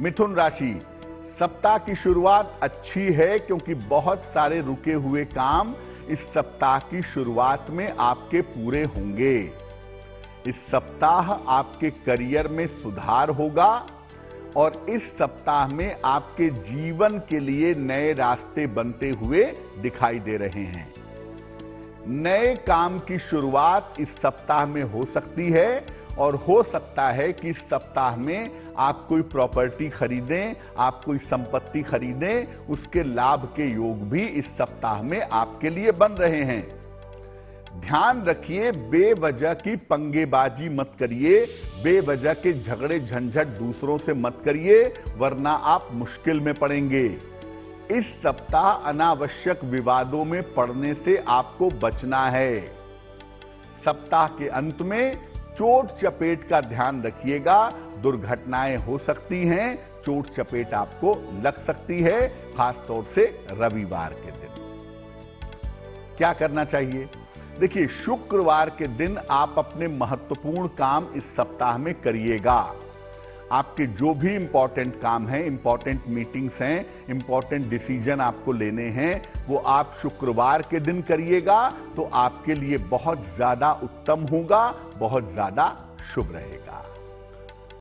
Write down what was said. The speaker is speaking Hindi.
मिथुन राशि। सप्ताह की शुरुआत अच्छी है क्योंकि बहुत सारे रुके हुए काम इस सप्ताह की शुरुआत में आपके पूरे होंगे। इस सप्ताह आपके करियर में सुधार होगा और इस सप्ताह में आपके जीवन के लिए नए रास्ते बनते हुए दिखाई दे रहे हैं। नए काम की शुरुआत इस सप्ताह में हो सकती है और हो सकता है कि इस सप्ताह में आप कोई प्रॉपर्टी खरीदें, आप कोई संपत्ति खरीदें, उसके लाभ के योग भी इस सप्ताह में आपके लिए बन रहे हैं। ध्यान रखिए, बेवजह की पंगेबाजी मत करिए, बेवजह के झगड़े झंझट दूसरों से मत करिए, वरना आप मुश्किल में पड़ेंगे। इस सप्ताह अनावश्यक विवादों में पड़ने से आपको बचना है। सप्ताह के अंत में चोट चपेट का ध्यान रखिएगा। दुर्घटनाएँ हो सकती हैं, चोट चपेट आपको लग सकती है, खासतौर से रविवार के दिन। क्या करना चाहिए? देखिए, शुक्रवार के दिन आप अपने महत्वपूर्ण काम इस सप्ताह में करिएगा। आपके जो भी इंपॉर्टेंट काम है इंपॉर्टेंट मीटिंग्स हैं इंपॉर्टेंट डिसीज़न आपको लेने हैं, वो आप शुक्रवार के दिन करिएगा तो आपके लिए बहुत ज़्यादा उत्तम होगा, बहुत ज़्यादा शुभ रहेगा।